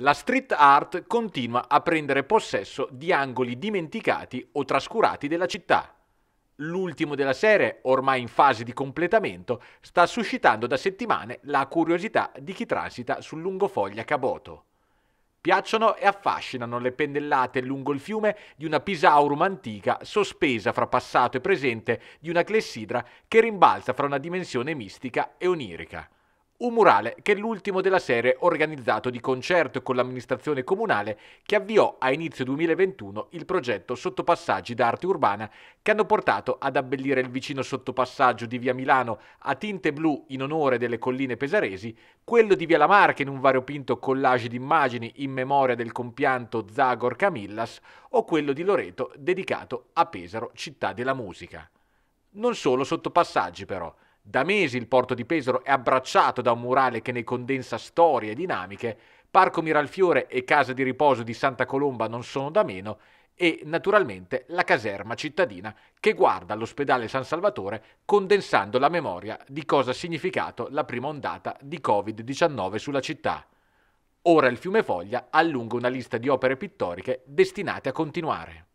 La street art continua a prendere possesso di angoli dimenticati o trascurati della città. L'ultimo della serie, ormai in fase di completamento, sta suscitando da settimane la curiosità di chi transita sul lungofoglia Caboto. Piacciono e affascinano le pennellate lungo il fiume di una Pisaurum antica sospesa fra passato e presente di una clessidra che rimbalza fra una dimensione mistica e onirica. Un murale che è l'ultimo della serie organizzato di concerto con l'amministrazione comunale che avviò a inizio 2021 il progetto Sottopassaggi d'arte urbana che hanno portato ad abbellire il vicino sottopassaggio di via Milano a tinte blu in onore delle colline pesaresi, quello di via Lamarca in un variopinto collage di immagini in memoria del compianto Zagor Camillas o quello di Loreto dedicato a Pesaro, città della musica. Non solo sottopassaggi però. Da mesi il porto di Pesaro è abbracciato da un murale che ne condensa storie e dinamiche, Parco Miralfiore e Casa di riposo di Santa Colomba non sono da meno, e naturalmente la caserma cittadina che guarda all'ospedale San Salvatore condensando la memoria di cosa ha significato la prima ondata di Covid-19 sulla città. Ora il fiume Foglia allunga una lista di opere pittoriche destinate a continuare.